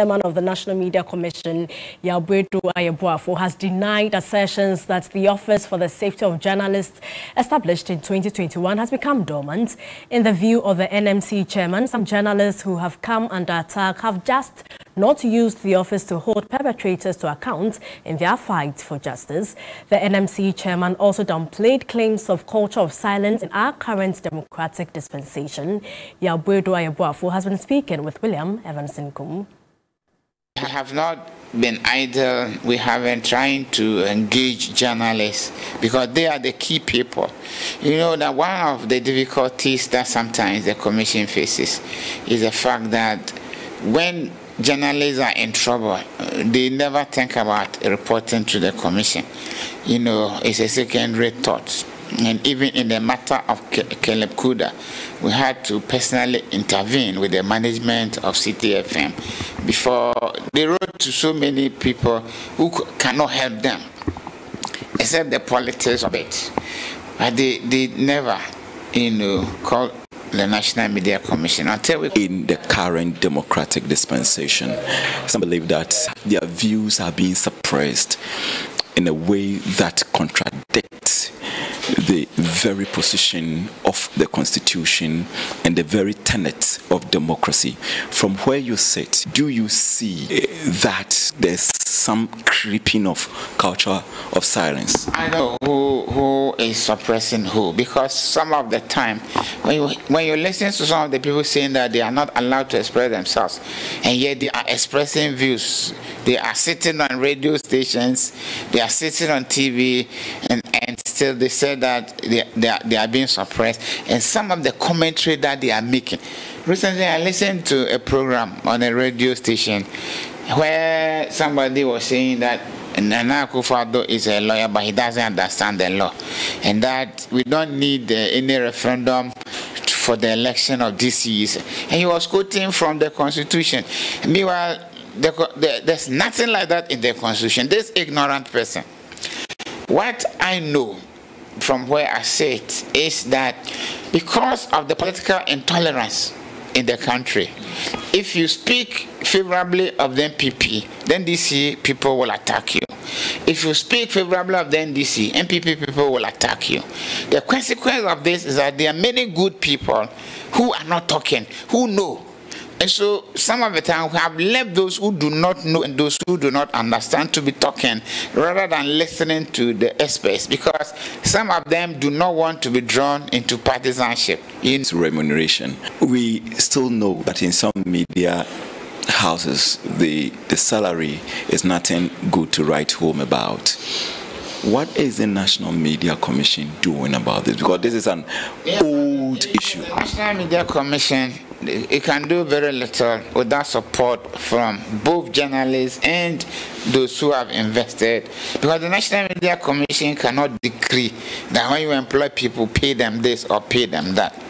chairman of the National Media Commission, Yaw Boadu-Ayeboafo, has denied assertions that the Office for the Safety of Journalists, established in 2021, has become dormant. In the view of the NMC chairman, some journalists who have come under attack have just not used the office to hold perpetrators to account in their fight for justice. The NMC chairman also downplayed claims of culture of silence in our current democratic dispensation. Yaw Boadu-Ayeboafo has been speaking with William Evanson Kum. Have not been idle. We have been trying to engage journalists because they are the key people. You know that one of the difficulties that sometimes the commission faces is the fact that when journalists are in trouble, uh, they never think about reporting to the commission. You know, it's a secondary thought. And even in the matter of Caleb Kudah, we had to personally intervene with the management of Citi FM before they wrote to so many people who cannot help them, except the politics of it. But they, they never, you know, call the National Media Commission until we in the current democratic dispensation. Some believe that their views are being suppressed in a way that contradicts the very position of the Constitution and the very tenets of democracy. From where you sit, do you see eh, that there's some creeping of culture of silence? I know who, who is suppressing who because some of the time when you, when you listen to some of the people saying that they are not allowed to express themselves and yet they are expressing views, they are sitting on radio stations, they are sitting on TV and, and still they say that they, they, are, they are being suppressed and some of the commentary that they are making. Recently, I listened to a program on a radio station where somebody was saying that Nana akufo is a lawyer, but he doesn't understand the law, and that we don't need uh, any referendum for the election of this year. And he was quoting from the Constitution. Meanwhile, the, the, there's nothing like that in the Constitution. This ignorant person. What I know from where I sit is that because of the political intolerance in the country, if you speak favorably of the NPP, then DC people will attack you. If you speak favorably of the NDC, NPP people will attack you. The consequence of this is that there are many good people who are not talking, who know and so some of the time we have left those who do not know and those who do not understand to be talking rather than listening to the experts because some of them do not want to be drawn into partisanship. In remuneration, we still know that in some media houses the, the salary is nothing good to write home about. What is the National Media Commission doing about this? Because this is an yeah, old issue. National Media Commission it can do very little without support from both journalists and those who have invested. Because the National Media Commission cannot decree that when you employ people, pay them this or pay them that.